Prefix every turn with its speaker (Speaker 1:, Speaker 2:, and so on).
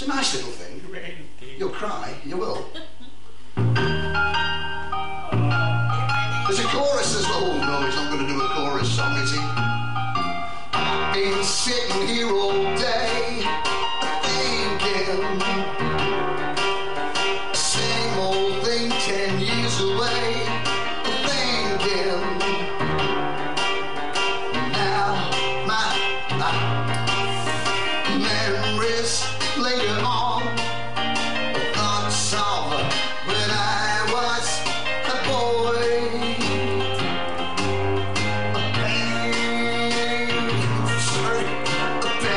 Speaker 1: It's a nice little thing. You'll cry, you will. There's a chorus as well. Oh no, he's not going to do a chorus song, is he? Been sitting here all day.